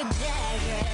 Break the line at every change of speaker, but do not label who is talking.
a dagger.